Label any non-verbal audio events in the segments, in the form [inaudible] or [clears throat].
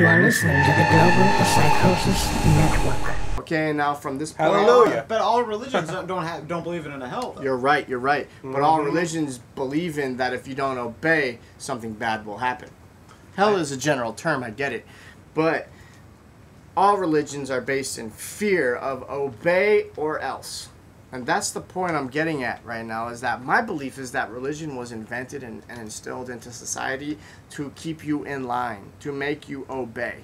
You are listening to the Global Psychosis Network. Okay, now from this point Hallelujah. But all religions don't don't, have, don't believe in a hell. Though. You're right, you're right. But all mm-hmm. religions believe in that if you don't obey, something bad will happen. Hell is a general term, I get it. But all religions are based in fear of obey or else. And that's the point I'm getting at right now is that my belief is that religion was invented and, and instilled into society to keep you in line, to make you obey.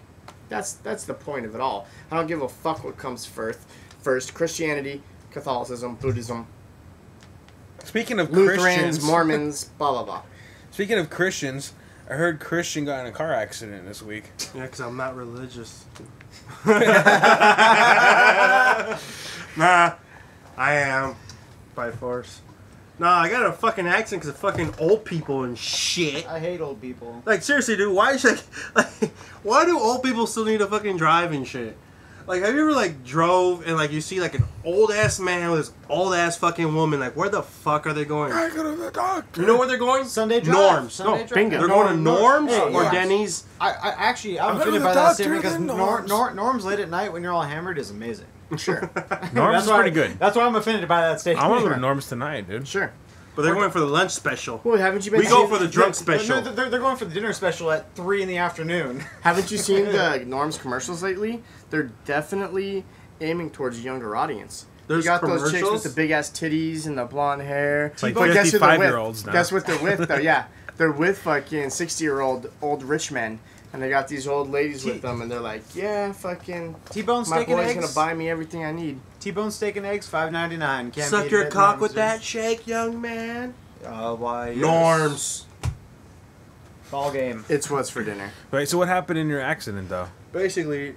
That's that's the point of it all. I don't give a fuck what comes first. First, Christianity, Catholicism, Buddhism, Speaking of Lutherans, Christians, Mormons, blah blah blah. speaking of Christians, I heard Christian got in a car accident this week. Yeah, because I'm not religious. [laughs] [laughs] nah, I am. By force. Nah, I got a fucking accent because of fucking old people and shit. I hate old people. Like, seriously, dude, why should, [laughs] like, why do old people still need to fucking drive and shit? Like, have you ever, like, drove and, like, you see, like, an old-ass man with this old-ass fucking woman? Like, where the fuck are they going? I go to the doctor. You know where they're going? Sunday drive. Norms. Sunday no, drive. bingo. They're going to Norm- Norms Hey, or yeah. Denny's. I, I actually I'm I'm offended going by to that statement because than Nor, Norms. Norm's late at night when you're all hammered is amazing. Sure, [laughs] Norm's That's is why- pretty good. That's why I'm offended by that statement. I want to go to Norm's tonight, dude. sure. But they're going for the lunch special. Well, haven't you been? We go for the drunk special. they're, they're, they're going for the dinner special at three in the afternoon. [laughs] Haven't you seen the [laughs] Norms commercials lately? They're definitely aiming towards a younger audience. There's you got those chicks commercials? with the big ass titties and the blonde hair. like But guess who they're 55 with? year olds now. Guess what they're with though? Yeah, they're with fucking sixty year old old rich men, and they got these old ladies T- with them, and they're like, yeah, fucking, T-bone steak and eggs." My boy's eggs. gonna buy me everything I need. T-bone steak and eggs, five ninety nine. Can't Suck your cock with that shake, young man. Uh, why? yes. Norms. Ball game. It's what's for dinner. Wait, so what happened in your accident, though? Basically, it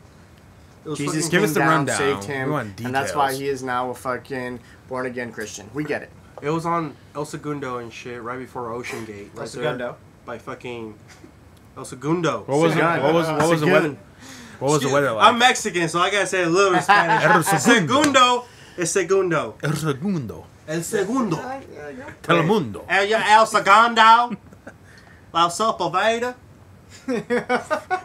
was Jesus fucking- give us came the down, rundown. saved We him, want and that's why he is now a fucking born again Christian. We get it. It was on El Segundo and shit right before Ocean Gate. El Segundo. by fucking El Segundo. What was Segundo. what was what was the weather? What was the weather like? I'm Mexican, so I gotta say a little bit Spanish. El Segundo. Segundo is Segundo. El segundo. El Segundo. Telemundo. El, El Segundo. La Sepulveda.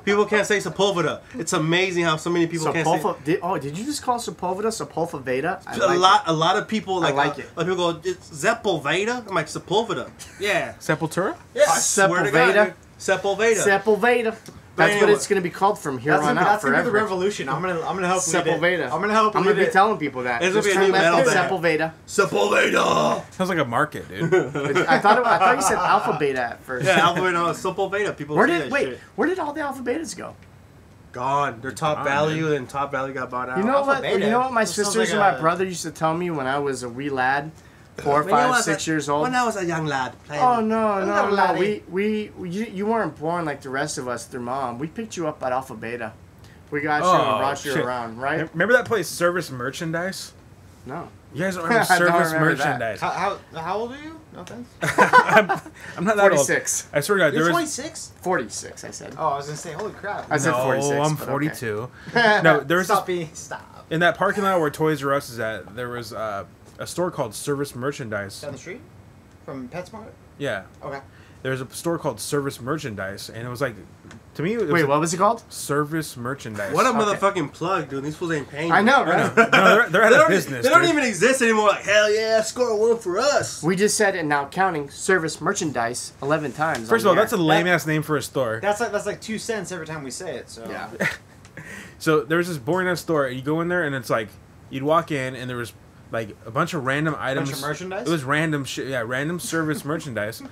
People can't say Sepulveda. It's amazing how so many people can't say. Sepulva, did, oh, did you just call Sepulveda Sepulva Veda? I a like lot, a lot of people like, like uh, it. A lot of people go, it's Sepulveda. I'm like Sepulveda. Yeah, Sepultura? yeah. I swear to God, Sepulveda? dude. Sepulveda. it. Sepulveda. That's what it's going to be called from here on gonna, out that's gonna be the revolution. I'm gonna I'm gonna help lead it. Sepulveda. I'm gonna help I'm going to be it. telling people that. It's gonna be a turn new left metal at band. Sepulveda. Sepulveda. Sounds like a market, dude. I thought it, I thought you said Alpha Beta at first. Yeah, Alphabeta, Sepulveda. People Where say did that wait? shit. Where did all the Alpha Betas go? Gone. They're top Gone, value, and top value got bought out. You know Alpha what? Beta. You know what my That sisters like and my brother used to tell me when I was a wee lad, four, When five, six a- years old. When I was a young lad. Playing. Oh no, no, Hello, no! laddie. We, we, you, you weren't born like the rest of us through mom. We picked you up at Alpha Beta. We got you Oh, and brought you around, right? Remember that place, Service Merchandise? No. You guys don't [laughs] remember I don't Service remember. Merchandise? How, how how old are you? No offense. [laughs] I'm not that old. 46. I swear to God, You're there was. 26. 46, I said. Oh, I was gonna say, holy crap. I said no, 46. I'm but okay. 42. [laughs] No, there was this, stop being stop. in that parking lot where Toys R Us is at. There was uh, a store called Service Merchandise. Down the street from PetSmart. Yeah, Okay. there was a store called Service Merchandise, and it was like, to me, it was Wait, like what was it called? Service Merchandise. What a Okay. motherfucking plug, dude. These fools ain't paying. I know, right? No, they're, they're [laughs] out They of don't, business. they don't dude. even exist anymore. Like, hell yeah, score one for us. We just said and now counting service merchandise 11 times. First of all, that's a lame ass name for a store. That's like that's like two cents every time we say it. So Yeah. [laughs] So there was this boring ass store. And you go in there and it's like you'd walk in and there was like a bunch of random items. of merchandise? It was random shit. Yeah, random service [laughs] merchandise.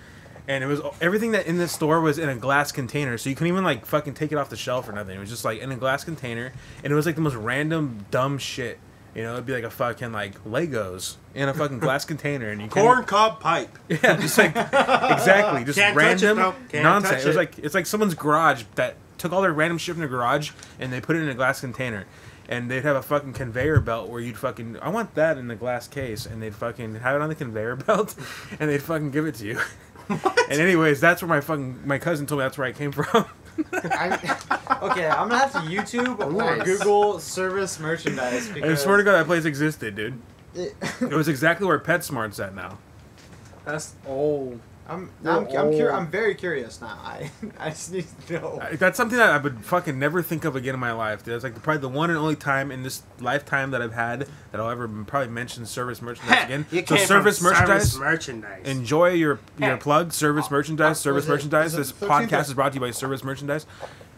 And it was everything that in this store was in a glass container, so you couldn't even like fucking take it off the shelf or nothing. It was just like in a glass container, and it was like the most random dumb shit. You know, it'd be like a fucking like Legos in a fucking glass [laughs] container, and you Corn cob pipe. [laughs] Yeah, just like exactly, just Can't touch it, random. Can't nonsense. touch It was like it's like someone's garage that took all their random shit from their garage and they put it in a glass container, and they'd have a fucking conveyor belt where you'd fucking I want that in the glass case, and they'd fucking have it on the conveyor belt, [laughs] and they'd fucking give it to you. And anyways, that's where my fucking my cousin told me that's where I came from. [laughs] I, [laughs] okay, I'm gonna have to YouTube or Nice. Google service merchandise I swear to God, that place existed, dude. it- It was exactly where PetSmart's at now. That's old. I'm I'm I'm, cur- I'm very curious now. [laughs] I I just need to know. Uh, that's something that I would fucking never think of again in my life. Dude. That's like probably the one and only time in this lifetime that I've had that I'll ever probably mention service merchandise again. You so came service from merchandise. Service merchandise. Enjoy your your plug. Service oh, merchandise. Oh, service it- merchandise. This podcast or- is brought to you by Service Merchandise.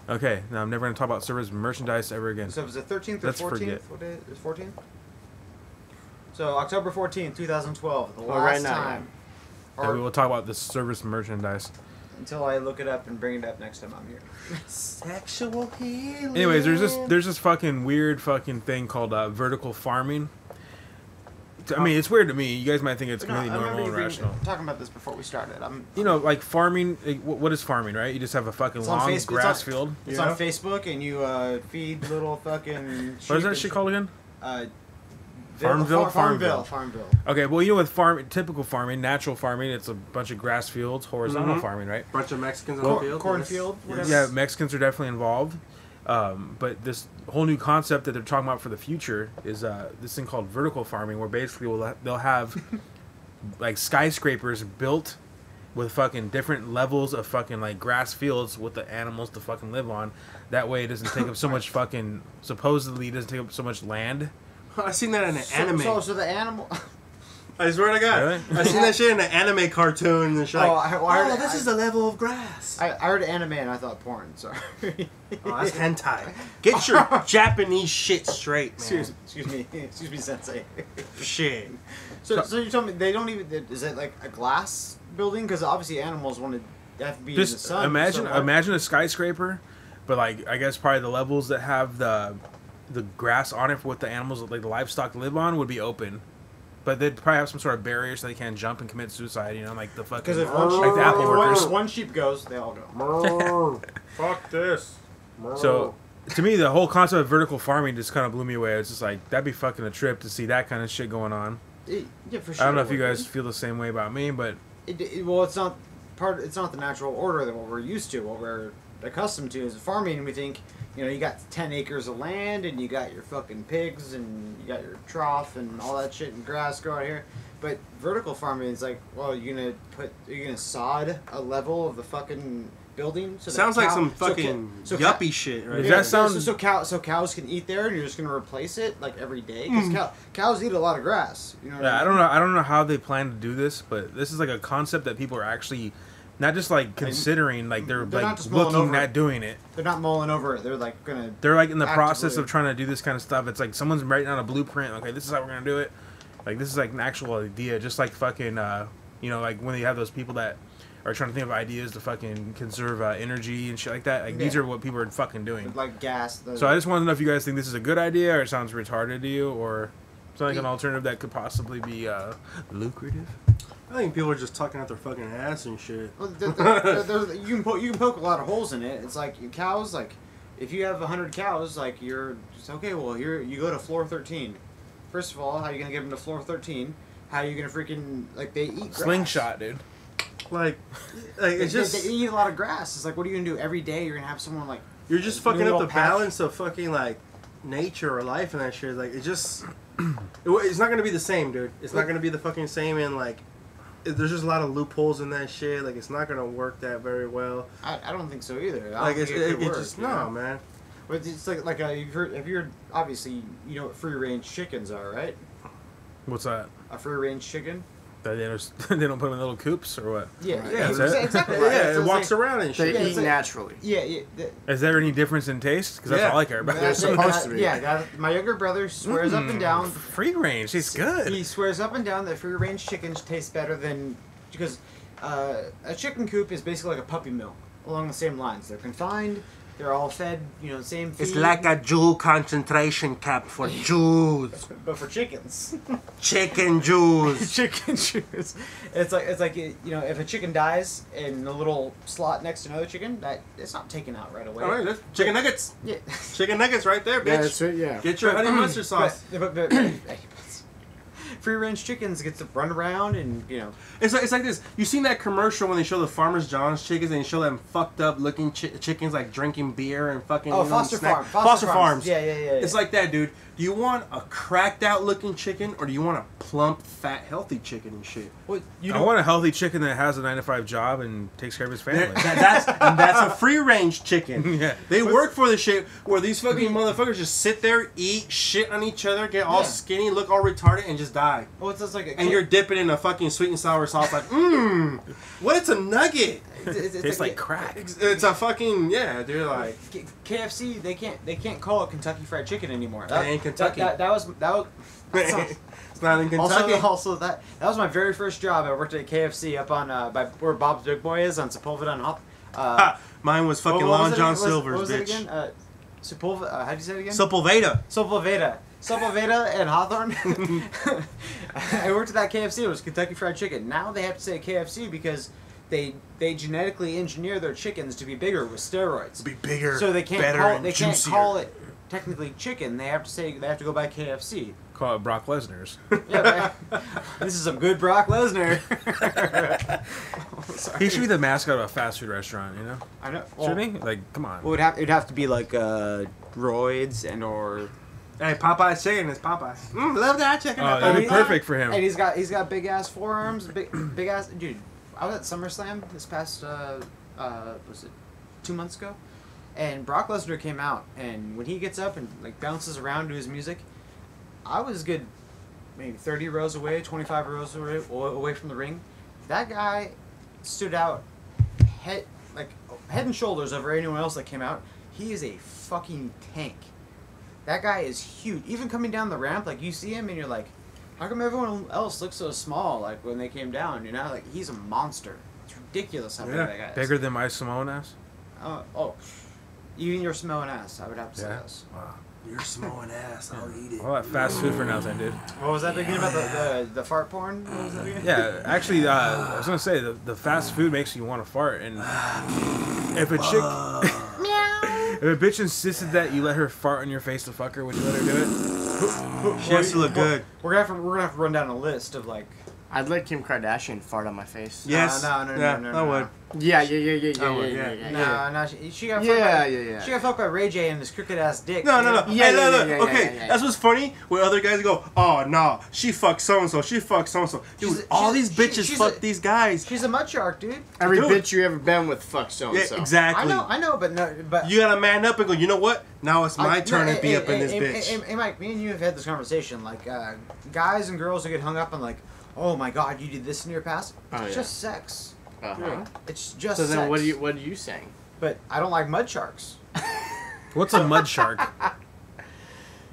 Okay, now I'm never gonna talk about service merchandise ever again. So was it 13th or Let's 14th? forget. What day is 14th? So October 14th, 2012, the Oh, last right now, time. That Or we will talk about the service merchandise. until I look it up and bring it up next time I'm here. [laughs] Sexual healing. Anyways, there's this there's this fucking weird fucking thing called uh, vertical farming. I mean, it's weird to me. You guys might think it's But no, completely I remember normal and you being- rational. talking about this before we started. I'm, You know, like farming. Like, what is farming, right? You just have a fucking long Facebook- it's grass on- field. It's Yeah. on Facebook, and you uh, feed little fucking. What is that shit called again? Uh, Farmville? Far- Farmville. Farmville. Okay, well, you know, with farm, typical farming, natural farming, it's a bunch of grass fields. Horizontal Mhm. farming, right? bunch of Mexicans on Cor- the field. cornfield, Yes. Yeah, Mexicans are definitely involved. Um, but this whole new concept that they're talking about for the future is uh, this thing called vertical farming, where basically we'll ha- they'll have [laughs] like skyscrapers built with fucking different levels of fucking like grass fields with the animals to fucking live on. That way, it doesn't take up so much [laughs] fucking. Supposedly, it doesn't take up so much land. I seen that in an So, anime. So, so the animal. [laughs] I swear to God, Really? I seen that shit in an anime cartoon and shit. Oh, Like, I- well, I oh, this I- is the level of grass. I, I heard anime and I thought porn. Sorry. oh, that's hentai. Get your [laughs] Japanese shit straight, man. excuse, excuse me, [laughs] excuse me, sensei. Shit. So, so you're telling me they don't even. Is it like a glass building? Because obviously animals want to have to be in the Just sun. imagine, so imagine a skyscraper, but like I guess probably the levels that have the the grass on it for what the animals like the livestock live on would be open. But they'd probably have some sort of barrier so they can't jump and commit suicide. You know, like the fucking Because if one, like sheep, the apple if one- workers. if one sheep goes, they all go. [laughs] Fuck this. So to me, the whole concept of vertical farming just kind of blew me away. It's just like that'd be fucking a trip to see that kind of shit going on. It- yeah, for sure. I don't know if you guys feel the same way about me, but. It, it, well, it's not part. It's not the natural order that what we're used to. What we're accustomed to is farming. We think, you know, you got ten acres of land and you got your fucking pigs and you got your trough and all that shit and grass growing here. But vertical farming is like, well, you're gonna put, you're gonna sod a level of the fucking building. So that Sounds like some fucking so ca- yuppie shit, right? Does Yeah, that sound- so, so cow so cows can eat there, and you're just gonna replace it like every day because Mm. cow, cows eat a lot of grass. You know. What yeah, I mean? don't know. I don't know how they plan to do this, but this is like a concept that people are actually not just like considering, like they're, They're not like just mulling looking over at it. doing it. They're not mulling over it. They're like gonna. They're like in the process Actively. of trying to do this kind of stuff. It's like someone's writing out a blueprint. Okay, this is how we're gonna do it. Like this is like an actual idea, just like fucking, uh, you know, like when they have those people that are trying to think of ideas to fucking conserve uh, energy and shit like that. Like these Yeah. are what people are fucking doing. Like gas. The, So I just want to know if you guys think this is a good idea or it sounds retarded to you or something like an alternative that could possibly be uh, lucrative. I think people are just talking out their fucking ass and shit. Well, there- there- there- there- you can poke you can poke a lot of holes in it. It's like cows. Like if you have hundred cows, like you're just okay. Well, here you go to floor thirteen. First of all, how are you gonna get them to floor thirteen? How are you gonna freaking like they eat grass. Slingshot, dude. Like, [laughs] like it's they- just they eat a lot of grass. It's like what are you gonna do every day? You're gonna have someone like you're just Like, fucking up the patch. balance of fucking like nature or life and that shit. Like it just, [clears throat] it, it's not gonna be the same, dude. It's not gonna be the fucking same. in like, it- there's just a lot of loopholes in that shit. Like it's not gonna work that very well. I, I don't think so either. I Like it's think it, could it work, just no know? man. But it's like like uh, you've heard if you're obviously you know what free range chickens are, right? What's that? A free range chicken. That they don't, [laughs] they don't put them in little coops or what? Yeah, Right. yeah, That's exa- it? exactly. Yeah, right. it So it's walks like- around and They. Yeah, eat like- naturally. Yeah, yeah. th- Is there any difference in taste? Because that's Yeah. all I care about. They're supposed to be. Yeah, that, my younger brother swears up and down. Free range, tastes good. He swears up and down that free range chickens taste better than because uh, a chicken coop is basically like a puppy mill along the same lines. They're confined. They're all fed, you know, same feed. It's like a Jew concentration camp for [laughs] Jews. but for chickens. [laughs] Chicken Jews. [laughs] chicken Jews. It's like it's like you know if a chicken dies in a little slot next to another chicken, that it's not taken out right away. All right, that's chicken nuggets. Yeah. Chicken nuggets right there, Yeah, bitch. that's it. Yeah. Get your honey [clears throat] mustard sauce. But, but, but, [coughs] free range chickens get to run around and you know. It's like it's like this. You seen that commercial when they show the Farmers John's chickens and they show them fucked up looking chi- chickens like drinking beer and fucking. Oh, you know, foster snack- farm. Foster, Foster farms. farms. Yeah, yeah, yeah, It's yeah. like that, dude. Do you want a cracked out looking chicken or do you want a plump, fat, healthy chicken and shit? Well, you I want a healthy chicken that has a nine to five job and takes care of his family. that- that's and that's a free range chicken. [laughs] Yeah. They work for the shit where these fucking motherfuckers just sit there, eat shit on each other, get all Yeah. skinny, look all retarded, and just die. well, it's just like a And you're dipping in a fucking sweet and sour sauce, like, mmm, what? It's a nugget. It's, it's, it's Tastes like a- crack. It's, it's a fucking yeah. They're like, KFC, they can't they can't call it Kentucky Fried Chicken anymore. That ain't Kentucky. That, that, that was that was. [laughs] that it's not in Kentucky. Also, also that that was my very first job. I worked at KFC up on uh, by where Bob's Big Boy is on Sepulveda and Hop. Uh, Ha, [laughs] Mine was fucking what- what Lon John was- Silver's was bitch. it again? Uh, Sepulveda. Uh, how do you say it again? Sepulveda. Sepulveda. Sepulveda and Hawthorne. [laughs] I worked at that KFC. It was Kentucky Fried Chicken. Now they have to say KFC because they they genetically engineer their chickens to be bigger with steroids. Be bigger, so they can't better, call and they can't juicier. call it technically chicken. They have to say they have to go by KFC. Call it Brock Lesnar's. [laughs] Yeah, this is some good Brock Lesnar. [laughs] [laughs] he should be the mascot of a fast food restaurant. You know, I know. shouldn't he? Like, come on. Well, it would have it'd have to be like uh, roids and or Hey, Popeye's chicken is Popeye's. Mm, love that chicken. Oh, that'd be perfect for him. And he's got he's got big ass forearms, big big ass dude. I was at SummerSlam this past uh uh was it two months ago, and Brock Lesnar came out, and when he gets up and like bounces around to his music, I was good, maybe thirty rows away, twenty five rows away away from the ring. That guy stood out head like head and shoulders over anyone else that came out. He is a fucking tank. That guy is huge. Even coming down the ramp, like you see him and you're like, how come everyone else looks so small? Like when they came down, you know, like he's a monster. It's ridiculous how big Yeah, that guy is. Bigger than my Samoan ass. Uh, oh, even your Samoan ass, I would have to say Yeah. this. Wow. You're Samoan ass. I'll eat it. All that fast food for nothing, dude. What was that again about the, the, [laughs] the fart porn? What was that? Yeah, actually, uh, I was gonna say the, the fast [sighs] food makes you want to fart, and [sighs] if a chick, if a bitch insisted that you let her fart on your face to fuck her, would you let her do it? She has to look good. We're gonna have to, we're gonna have to run down a list of like. I'd let Kim Kardashian fart on my face. Yes. no, no, no, yeah, no, I no, would. no. Yeah, yeah, yeah, yeah, yeah, yeah, yeah. yeah, yeah. No, no, she, she got fucked Yeah, by, yeah, yeah. She got fucked by Ray J and this crooked ass dick. No, no, no. Yeah, hey, yeah, look, yeah, look. yeah, okay, yeah, yeah, that's what's funny. Where other guys go, oh no, she fucked so and so, she fucked so and so. Dude, She's all she's these bitches she- fuck a- these guys. She's a mud shark, dude. Every Dude. bitch you ever been with, fuck so and Yeah, so. exactly. I know, I know, but no, but You gotta man up and go. You know what? Now it's my I- turn no, to be hey, up in this hey, bitch. Hey, hey, Mike, me and you have had this conversation. Like, uh, guys and girls who get hung up on, like, oh my god, you did this in your past. Oh, it's yeah. just sex. Uh-huh. It's just So then, sex. what are you what are you saying? But I don't like mud sharks. [laughs] What's a mud shark? [laughs]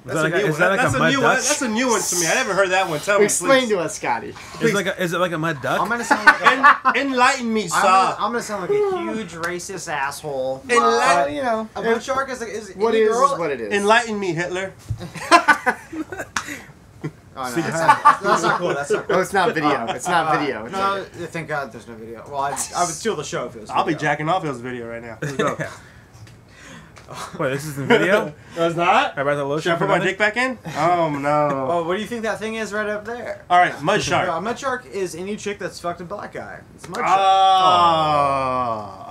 Is That's that like a new is one. that like That's a mud new duck? one. That's a new one to me. I never heard that one. Tell me, Explain please. to us, Scotty. Is it like a, is it like a mud duck? I'm gonna sound like a, I'm, En- enlighten me, gonna, sir. I'm gonna sound like a huge racist asshole. Enlighten- Uh, you know, a mud shark is like is what any is girl, is what it is. Enlighten me, Hitler. [laughs] Oh, no, that's, not, that's not cool. That's [laughs] not cool. Oh, it's not video. It's not video. It's No, thank God there's no video. Well, I, I would steal the show if it was. I'll be jacking off his video right now. Let's go. [laughs] [laughs] Wait, this is the video? It's not. About the lotion Should I for put my dick back in? Oh no. Oh, what do you think that thing is right up there? All right, mud shark. Yeah, mud shark is any chick that's fucked a black guy. It's a mud shark.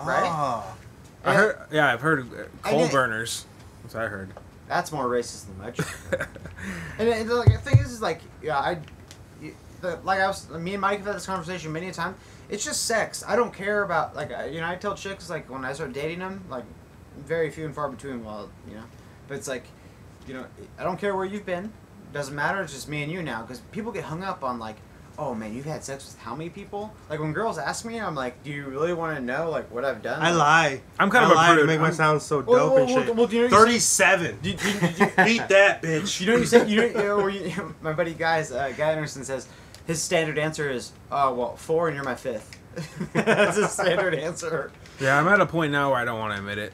Right? ah. I heard, yeah, I've heard uh, coal burners. That's what I heard. That's more racist than shark. [laughs] and, and the, like, the thing is, is like, yeah, I, the, like I was, me and Mike have had this conversation many a time. It's just sex. I don't care about like, I- you know, I tell chicks like when I start dating them, like, very few and far between. Well, you know, but it's like, you know, I don't care where you've been. Doesn't matter. It's just me and you now. Because people get hung up on like, oh man, you've had sex with how many people? Like when girls ask me, I'm like, do you really want to know like what I've done? I lie. I'm kind I of a lie to make I'm- my sound so dope Well, well, and well, shit. well, do you know what? Thirty-seven. Do you- do you- [laughs] Beat that, bitch. You know what you said? You know, you [laughs] know where you, my buddy guys, uh, Guy Anderson says his standard answer is, "Oh well, four, and you're my fifth. [laughs] That's his standard answer. Yeah, I'm at a point now where I don't want to admit it.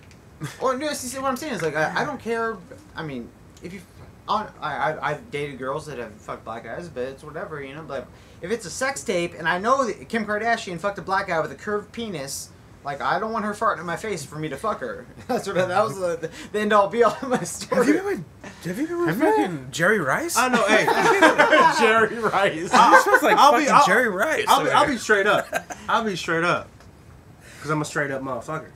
Or no, see, see what I'm saying is like I, I don't care. I mean, if you, on, I, I I've dated girls that have fucked black guys, but it's whatever, you know. But if it's a sex tape, and I know that Kim Kardashian fucked a black guy with a curved penis. Like I don't want her farting in my face for me to fuck her. [laughs] That's what that was the, the end all be all of my story. Have story. you ever, Have you ever Have you? fucking Jerry Rice? I know. Hey, [laughs] Jerry Rice. This smells like I'll fucking be- I'll- Jerry Rice. I'll be, [laughs] I'll be straight up. I'll be straight up. Because I'm a straight up motherfucker.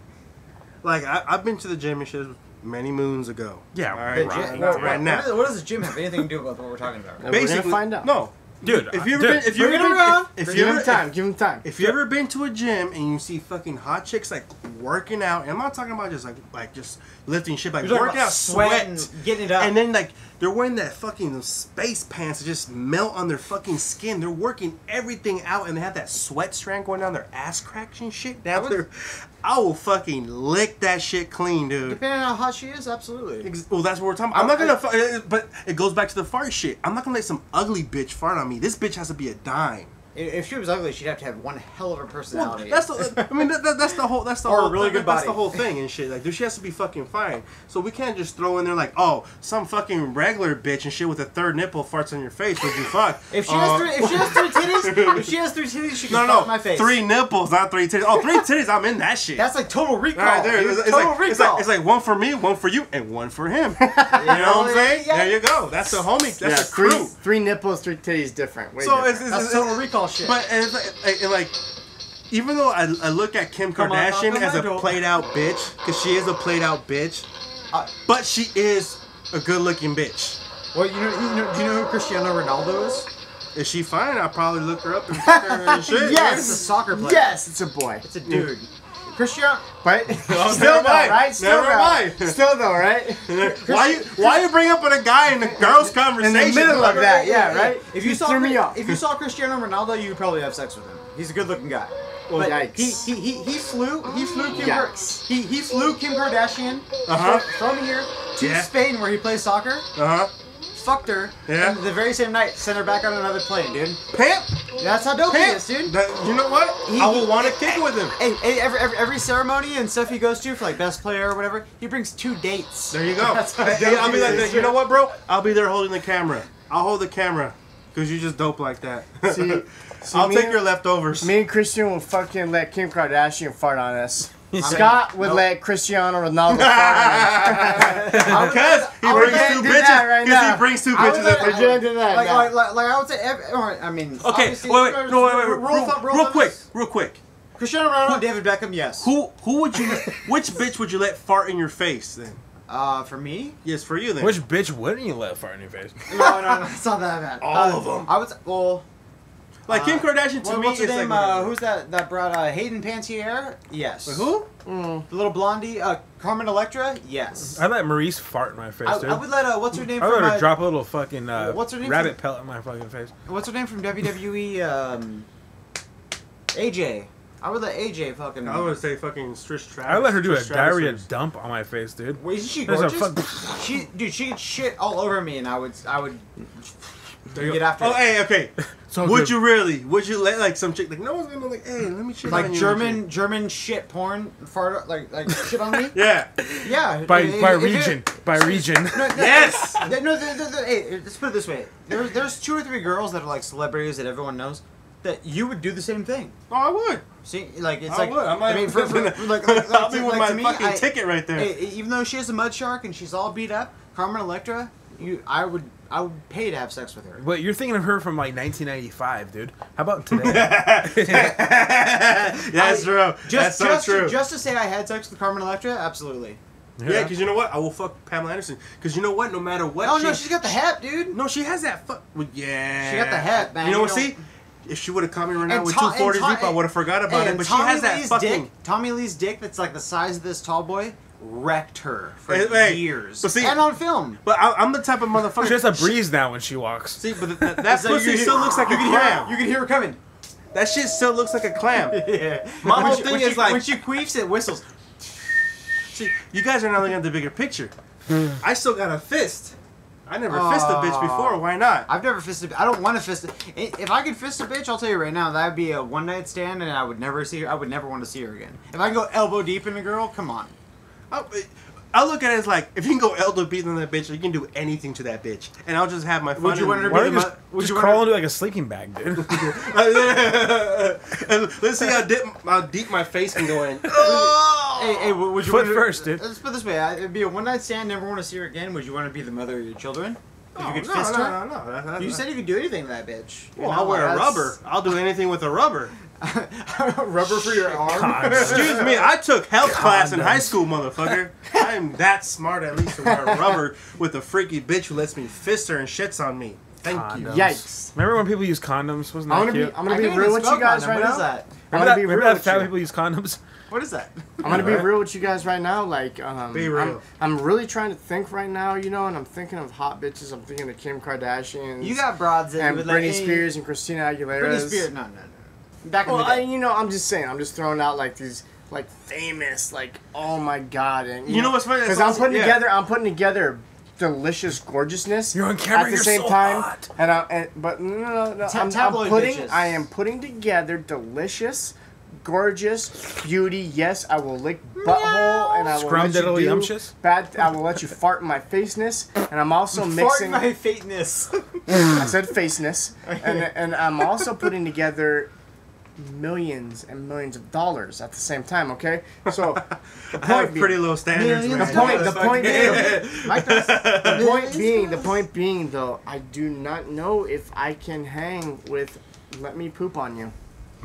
Like, I, I've been to the gym and shit many moons ago. Yeah, All right, gym- right, well, right what- now. What, is, what does the gym have anything to do with what we're talking about? And we're Basically, find out. No, dude. if you ever dude, been, if you bring ever it been, around. if, if give you him ever, time. Give him time. if you ever been to a gym and you see fucking hot chicks like working out, and I'm not talking about just like like just lifting shit, like You're talking working about out, sweating, sweat, getting it up. and then like they're wearing that fucking space pants that just melt on their fucking skin. They're working everything out, and they have that sweat strand going down their ass cracks and shit down there. I will fucking lick that shit clean, dude. Depending on how hot she is, absolutely. Ex- Well, that's what we're talking about. I'm not gonna, fu- uh, but it goes back to the fart shit. I'm not gonna let some ugly bitch fart on me. This bitch has to be a dime. I- If she was ugly, she'd have to have one hell of a Well, personality. that's the. I mean, that, that, that's the whole. That's the Or a whole. really that- good That's the whole thing and shit. Like, dude, she has to be fucking fine. So we can't just throw in there like, oh, some fucking regular bitch and shit with a third nipple farts on your face. Would you fuck? if she Uh, has three, if she has three titties, [laughs] if she has three titties, she can no, fuck no, my face. three nipples, not three titties. Oh, three [laughs] titties. I'm in that shit. That's like total recall. right, there. It's, it's total like, recall. it's like it's like one for me, one for you, and one for him. [laughs] You know what I'm saying? Yeah. There you go. That's the homie. That's yeah, the three, crew. three nipples, three titties, different. Way So different. it's, it's, That's it's, total recall shit. But it's like, and like, even though I, I look at Kim Come Kardashian on as a played out bitch, because she is a played out bitch, Uh, but she is a good looking bitch. well, you know, you know, do you know who Cristiano Ronaldo is? Is she fine? I'll probably look her up and [laughs] fuck her and shit. Yes. it's a soccer player. yes, it's a boy. It's a dude. Cristiano. But [laughs] [laughs] Oh, still never though, mind. right? Still Never though. mind. [laughs] Still though, right? Why you why you bring up a guy in the girls' conversation In the middle of that, yeah, right? If you, You saw me off. if you saw Cristiano Ronaldo, you'd probably have sex with him. He's a good-looking guy. Well, but yikes. he, he, he, he flew he flew Kim Kar- Yikes. he, he flew Kim Kardashian Uh-huh. from, from here to Yeah. Spain where he plays soccer. Uh huh. Fucked her. Yeah. And the very same night, sent her back on another plane, dude. Pimp. That's how dope he is, dude. That, you know what? He- I will want to kick with him. Hey, hey every, every, every ceremony and stuff he goes to for like best player or whatever, he brings two dates. There you go. [laughs] That's how Hey, hey, I'll be like, is. you know what, bro? I'll be there holding the camera. I'll hold the camera. Cause you just dope like that. See, [laughs] see, I'll take and- your leftovers. Me and Christian will fucking let Kim Kardashian fart on us. Mean, Scott would nope. let Cristiano Ronaldo fart [laughs] Because he I brings two bitches. that right Because now. he brings two I would bitches. let- at on. We're gonna do that like, now. like, like, like I would say, every, all right, I mean, Okay, wait, wait, there's- no, wait, wait, rule- real, rule of thumb- rule real quick, real quick. Cristiano Ronaldo, and David Beckham, yes. Who who would you which bitch would you let fart in your face then? Uh, for me? Yes, for you then. Which bitch wouldn't you let fart in your face? No, no, no, it's not that bad. All Uh, them. I would, say, well, like Kim uh, Kardashian to what- me what's her is name? like uh, who's that? That brought uh, Hayden Pantier? Yes. Like, who? The little blondie, uh, Carmen Electra? Yes. I let Maurice fart in my face, I, dude. I would let uh, what's her name I from let her drop a little fucking uh, What's her name rabbit from- pellet in my fucking face. what's her name from WWE? Um, AJ. I would let AJ fucking. I would say fucking Trish Stratus. I let her do a Trish Stratus diarrhea is- dump on my face, dude. Wait, isn't she gorgeous? fuck- she, dude, she could shit all over me, and I would, I would There get after. Oh, it. hey, okay. [laughs] So would good. you really? Would you let like some chick like no one's gonna like, hey, let me check on like you. German, German shit porn, fart, like, like shit on me. [laughs] Yeah. Yeah. by if- by it- region by region? No, no, [laughs] Yes! No, hey, let's put it this way. There, there's two or three girls that are like celebrities that everyone knows that you would do the same thing. Oh, I would. See, like it's I like would. I might. I mean, for, for, like, like, like, I'll be with like, my to me, fucking I- ticket right there. Hey, even though she is a mud shark and she's all beat up, Carmen Electra, you, I would, I would pay to have sex with her. But you're thinking of her from like 1995, dude. How about today? [laughs] [laughs] That's I- true. Just, That's so just, true. To, just to say I had sex with Carmen Electra, absolutely. yeah, because you know what? I will fuck Pamela Anderson. Because you know what? No matter what. Oh she, no, she's got the hat, dude. No, she has that fuck. Well, yeah. She got the hat, man. You know what? don't- See, if she would have come in right now And with Tom- two forties deep, I would have forgot about Hey, it. and But she Tommy has that fucking. dick. Tommy Lee's dick that's like the size of this tall boy wrecked her for Hey, hey, years. but see- and on film. But I, I'm the type of motherfucker. She has a breeze now when she walks. See, but that, [laughs] that It's like pussy you still hear- looks like a you can hear clam. You can hear her coming. That shit still looks like a clam. [laughs] Yeah. My When whole she- thing when is she- like- when she queefs, it whistles. See, you guys are not looking at the bigger picture. [sighs] I still got a fist. I never fisted a bitch before. Why not? I've never fisted. I don't want to fist. it. If I could fist a bitch, I'll tell you right now, that would be a one night stand, and I would never see her. I would never want to see her again. If I can go elbow deep in a girl, come on. I, I look at it as like if you can go elbow deep on that bitch, you can do anything to that bitch, and I'll just have my fun. Would you want her to be don't the you mo- just, would just you want crawl her- into like a sleeping bag, dude? [laughs] Let's see how deep, how deep my face can go in. [laughs] Oh! Hey, hey, would you Foot wanna- first, dude. Let's put it this way: I- it'd be a one night stand. Never want to see her again. Would you want to be the mother of your children? If you oh, could no, fist no, her. no, no, that- that- You said you could do anything to that bitch. You Well, know, I'll wear a rubber. I'll do anything with a rubber. [laughs] rubber for your arm. God. Excuse me, I took health class in high school, motherfucker. [laughs] I'm that smart at least to wear a rubber with a freaky bitch who lets me fist her and shits on me. Thank you. Yikes. Remember when people use condoms? Wasn't that I'm gonna cute? be I'm gonna be real even with you guys condom. right What now. is that? Remember that, be remember that with fat people use condoms? What is that? I'm gonna be real with you guys right now. Like, um, Be I'm, real. I'm really trying to think right now, you know, and I'm thinking of hot bitches. I'm thinking of Kim Kardashian. You got broads that and would Britney like, hey, Spears and Christina Aguilera. Britney Spears. No, no, no. Back in Well, the I, day. you know, I'm just saying. I'm just throwing out like these like famous, like oh my god, and You know what's funny? Because I'm putting also- together, I'm putting together delicious gorgeousness. You're on camera, at the you're same so time, hot. and I and but no no no, no Ta- I'm, I'm putting bitches. I am putting together delicious, gorgeous beauty. Yes, I will lick butthole and I will let you do Scrumdiddlyumptious? bad. I will let you fart in my faceness, and I'm also mixing. Fart mixing. my fateness. I said faceness, and and I'm also putting together millions and millions of dollars at the same time. Okay, so the [laughs] I point have being, pretty low standards. Millions man. The point- the point Motherfucker. Mike does. the point being, the point being though, I do not know if I can hang with. Let me poop on you.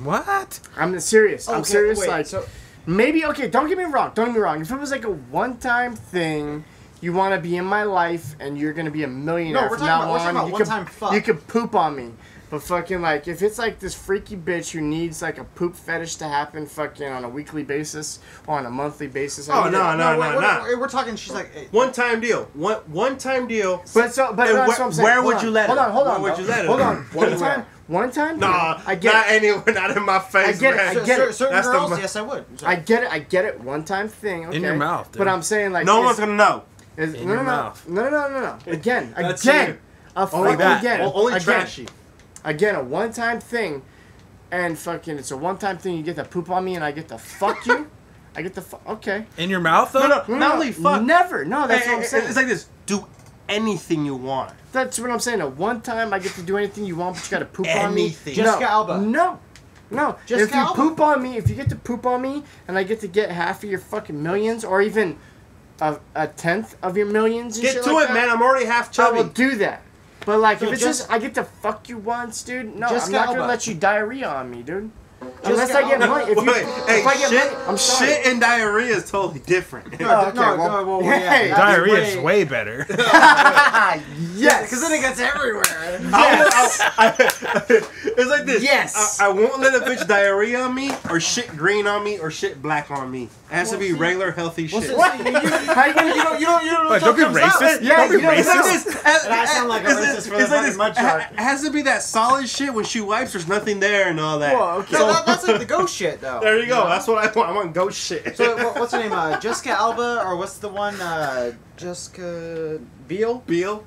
What? I'm serious. I'm serious. wait, like so maybe okay. Don't get me wrong. Don't get me wrong. If it was like a one-time thing, you want to be in my life and you're gonna be a millionaire No, we're talking now about- we're talking about one-time could, fuck. You could poop on me. But fucking like, if it's like this freaky bitch who needs like a poop fetish to happen, fucking on a weekly basis or on a monthly basis. I Oh, need no, no, no, we're, no. we're, we're talking. She's like, hey, One time deal. One one time deal. But so, but And that's where- what I'm saying. where Hold would on. you let Hold her? on, hold Where would you let her? Hold on. One time, one time. Nah, I get not it. anywhere, not in my face, I get it, man. I get cer- it. certain That's girls, mo- yes, I would. I get it. I get it. One time thing. Okay? In your mouth, dude. But I'm saying like no is- one's gonna know. is- In no, your no, no, mouth. no, no, no, no. Again, That's again, you. a Only that. again, O- Only again, trashy. again, a one-time thing, and fucking, it's a one-time thing. You get to poop on me, and I get to fuck you. I get the fuck. Okay. In your mouth though? No, no, No, not no, only fuck. Never. No, that's Hey, what I'm saying. It's like this. Do anything you want. That's what I'm saying. At one time, I get to do anything you want, but you got to poop on me. Anything. Jessica no, Alba. No, no. Jessica if you Alba. poop on me, if you get to poop on me, and I get to get half of your fucking millions, or even a, a tenth of your millions, and Get to like it, that, man. I'm already half chubby. I will do that. But like, So if it's just- just I get to fuck you once, dude. No, Jessica I'm not gonna let you diarrhea on me, dude. Unless Jessica I get Alba. money. If you, Wait, hey, if I get shit, money, I'm sorry. shit and diarrhea is totally different. No, no, okay, no, well, well, [laughs] hey, yeah, that'd be Diarrhea is way- way better. [laughs] yes. Because then it gets everywhere. Yes. I- I- [laughs] it's like this. Yes. I, I won't let a bitch diarrhea on me, or shit green on me, or shit black on me. It has to be regular, healthy Well, shit. so- What? so you- you- How you gonna You don't, you don't, you don't, Wait, don't be racist. Yeah, don't be you know, It's like racist. this. And I sound like a It's- racist for the like fucking this. mud It. It has to be that solid shit when she wipes. There's nothing there and all that. Whoa, okay. No, that, that's like the ghost shit, though. there you go. know? That's what I want. I want ghost shit. So what's her name? Uh, Jessica Alba, or what's the one? Uh, Jessica Biel. Beal.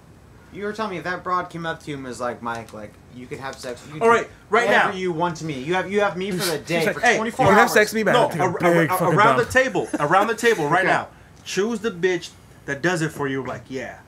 You were telling me if that broad came up to you and was like, Mike, like you could have sex. You could All do right, right whatever now. you want to me. You have you have me for the day like, for hey, 24 You hours. can have sex with me, but I No, have to a ar- ar- around dump. the table. Around the table right Okay. now. Choose the bitch that does it for you. Like, yeah,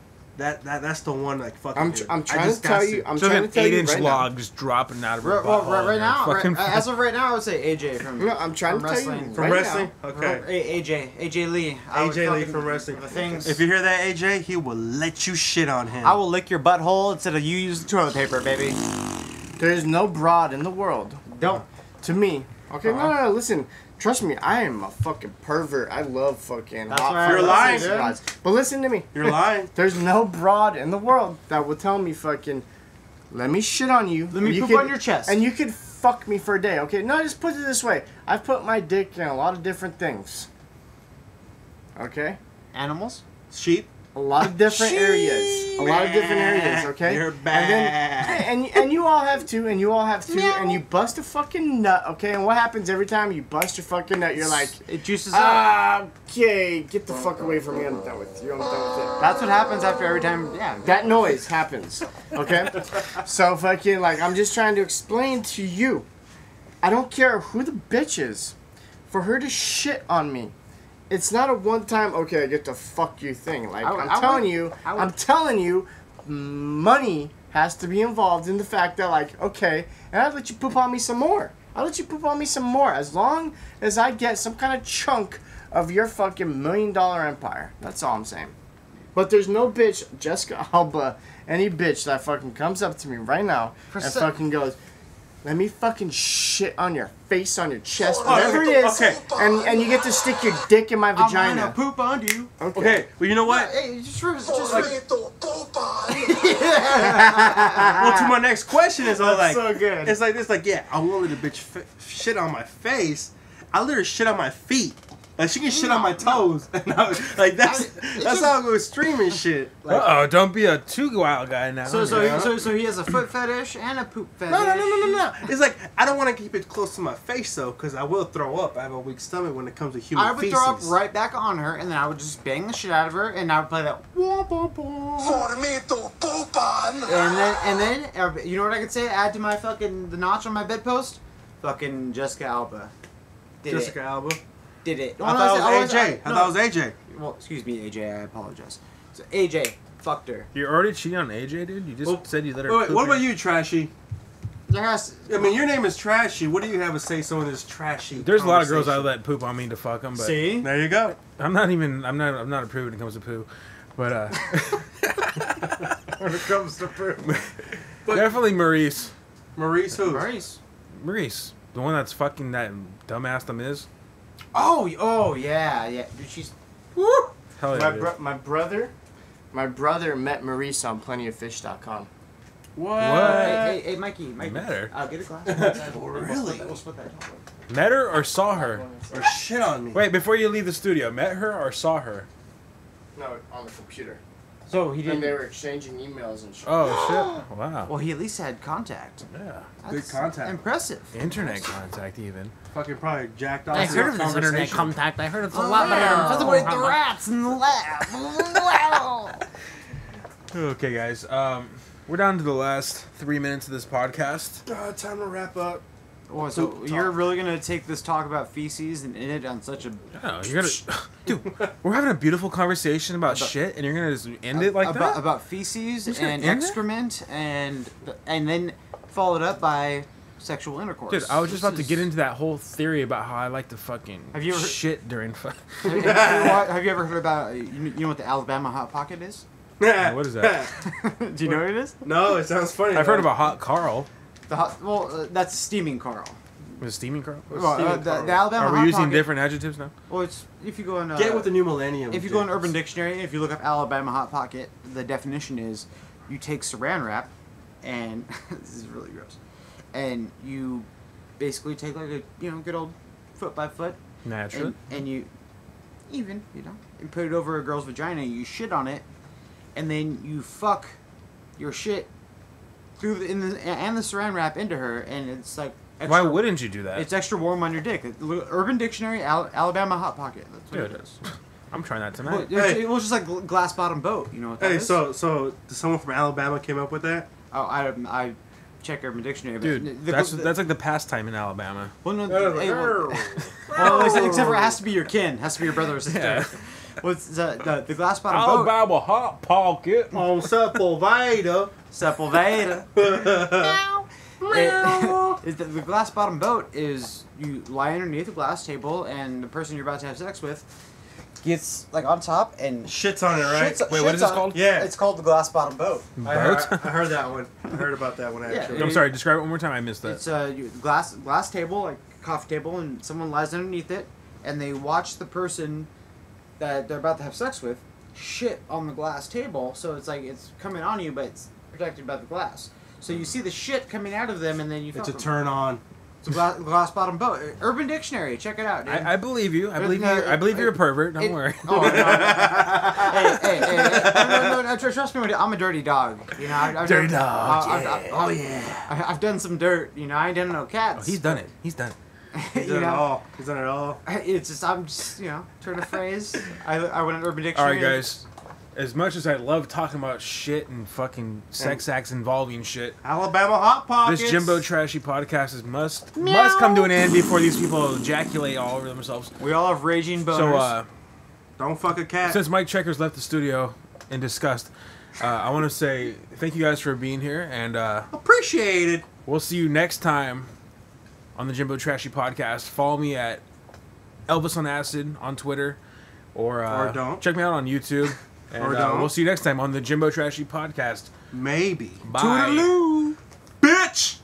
that, that that's the one. Like, fucking. I'm, tr- I'm trying to tell you. I'm So trying to tell eight you inch right log just dropping out of her Right, well, right, right and now, right, as of right now, I would say AJ from. No, I'm trying to tell you from right wrestling. now. Okay. A- AJ, AJ Lee. I AJ Lee from wrestling. The things. If you hear that, AJ, he will let you shit on him. I will lick your butthole instead of you using toilet paper, baby. There's no broad in the world Don't. to me. Okay, Uh-huh. no, no. Listen, trust me. I am a fucking pervert. I love fucking That's hot. You're lying, rods. But listen to me. You're lying. [laughs] There's no broad in the world that will tell me fucking. Let me shit on you. Let me you poop could- on your chest. And you could fuck me for a day. Okay, no, just put it this way. I've put my dick in a lot of different things. Okay. Animals. Sheep. A lot of different areas. A lot of different areas, okay? You're And then, and and you all have two, and you all have to, and you bust a fucking nut, okay? And what happens every time you bust your fucking nut? You're like, It juices up. ah, okay, get the fuck away from me. I'm done with you. I'm done with it. That's what happens after every time. Yeah. That noise happens, okay? [laughs] so fucking like, I'm just trying to explain to you. I don't care who the bitch is, for her to shit on me. It's not a one time okay I get to fuck you thing. Like I, I'm I would- telling you, I'm telling you, money has to be involved in the fact that like okay, and I'll let you poop on me some more. I'll let you poop on me some more as long as I get some kind of chunk of your fucking million dollar empire. That's all I'm saying. But there's no bitch, Jessica Alba, any bitch that fucking comes up to me right now For and fucking goes, let me fucking shit on your face, on your chest, Oh, whatever it is, okay. and, and you get to stick your dick in my vagina. I'm gonna poop on you. Okay, well you know what? Hey, you just, re- just like, [laughs] Well, to my next question is all like, so good. it's like this, like yeah, I won't let a bitch f- shit on my face. I let her shit on my feet. Like she can shit on my toes, [laughs] and I was, like that's that's how I go streaming shit. Like, Uh oh, don't be a too wild guy now. so, so, Yeah. so, so he has a foot fetish and a poop fetish. no, no, no, no, no, no. It's like I don't want to keep it close to my face though, because I will throw up. I have a weak stomach when it comes to human I would feces. throw up right back on her, and then I would just bang the shit out of her, and I would play that. And then, and then, you know what I could say? Add to my fucking the notch on my bedpost. Fucking Jessica Alba. Did Jessica it. Alba. Did it. I thought it was AJ. I, no. thought it was AJ. Well, excuse me, AJ. I apologize. So AJ fucked her. You're already cheating on AJ, dude. You just Well, said you let her. Wait, wait, poop what your- about you, Trashy? There has. I mean, your name is Trashy. What do you have to say? Some of this trashy. There's a lot of girls I conversation? let poop on me to fuck them, but See. There you go. I'm not even. I'm not. I'm not a prude when it comes to poo. But uh, When it comes to poop. [laughs] [laughs] definitely Maurice. Maurice who? Maurice. Maurice, the one that's fucking that dumbass them is. Oh, oh yeah, yeah. Dude, she's. Hell My, yeah. dude. bro- my brother, my brother met Maurice on plentyoffish.com. What? Hey, hey, hey, Mikey, Mikey. met her? I'll get a glass. [laughs] Really? We'll split that. Met her or saw her? Or shit on me. Wait, before you leave the studio, met her or saw her? No, on the computer. So he didn't. They were exchanging emails and shit. Oh shit! Wow. Well, he at least had contact. Yeah. Good contact. Impressive. Internet contact even. Fucking probably jacked off. I heard of this internet contact. I heard it's a Oh, lot better yeah. than By the way, the rats in the lab. Wow. Okay, guys. Um, we're down to the last three minutes of this podcast. Uh, time to wrap up. Oh, so Poop you're talk. really gonna take this talk about feces and end it on such a Oh, you're gonna, dude. We're having a beautiful conversation about, About- shit, and you're gonna just end it like about, that? about feces and end it? excrement and and then followed up by sexual intercourse. Dude, I was just This about to get into that whole theory about how I like to fucking Have you ever- shit during. Fu- Have [laughs] you, have you have you ever heard about uh, you know, what the Alabama hot pocket is? Yeah. what is that? [laughs] Do you know what it is? no, it sounds funny. I've heard about hot Carl. The hot, well, uh, that's steaming Carl. Was steaming Carl? Well, uh, steaming the, Carl? the Alabama Are we hot using pocket, different adjectives now? Well, it's if you go in uh, Get with the new millennium. if you go on Urban Dictionary, if you look up Alabama hot pocket, the definition is you take Saran wrap, and [laughs] this is really gross, and you basically take like a you know good old foot by foot, Naturally. and, and you even you know and put it over a girl's vagina. You shit on it, and then you fuck your shit through the, in the and the Saran wrap into her, and it's like Why wouldn't you do that? it's extra warm on your dick. Urban Dictionary, Al- Alabama hot pocket. That's what Dude, it is. [laughs] I'm trying that Well, tonight. it's- Hey. It was just like glass bottom boat. You know what that Hey, is? so so someone from Alabama came up with that? Oh, I I check Urban Dictionary. But Dude, the- that's the- that's like the pastime in Alabama. well, no, Oh, hey, well, well, except, except for it has to be your kin, has to be your brother or [laughs] sister. Yeah. What's the, the the glass bottom boat? Alabama hot pocket. On Sepulveda. Sepulveda. [laughs] It- is the, the glass bottom boat is you lie underneath a glass table and the person you're about to have sex with gets like on top and Shits on it, right? shits- Wait, what shits is this on- called? Yeah. It's called the glass bottom boat. I heard, Boat? I, I heard that one. I heard about that one Yeah. actually. I'm sorry. Describe it one more time. I missed that. It's a you- glass glass table, like coffee table, and someone lies underneath it, and they watch the person that they're about to have sex with shit on the glass table. So it's like it's coming on you, but it's protected by the glass. So you see the shit coming out of them, and then you. It's a a 'em. turn on. It's a glass, glass bottom boat. Urban Dictionary, check it out. Dude. I, I believe you. I It- believe you. no, I believe it- you're a pervert. Don't it- worry. Oh, no. [laughs] hey, hey, hey, hey. No, no, no, no, trust me, I'm a dirty dog. You know, I've, I've Dirty done, dog, I've, I've, Oh yeah. I've, I've done some dirt. You know, I ain't done no Oh, cats. he's done it. He's done it. [laughs] He's you done it all. He's done it all. [laughs] it's just I'm just you know turn a phrase. I I went on Urban Dictionary. All right, guys. As much as I love talking about shit and fucking sex acts involving shit, Alabama hot pockets. this Jimbo Trashy podcast is must must come to an end before these people ejaculate all over themselves. We all have raging boners. So, uh, Don't fuck a cat. since Mike Checkers left the studio in disgust, uh, I want to say thank you guys for being here, and uh, Appreciated. we'll see you next time on the Jimbo Trashy podcast. Follow me at Elvis on Acid on Twitter, or, uh, or don't check me out on YouTube. [laughs] And, or uh, don't. Uh, we'll see you next time on the Jimbo Trashy podcast. Maybe. Bye. Toodaloo, bitch.